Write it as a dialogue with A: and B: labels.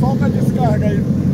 A: Solta a descarga aí.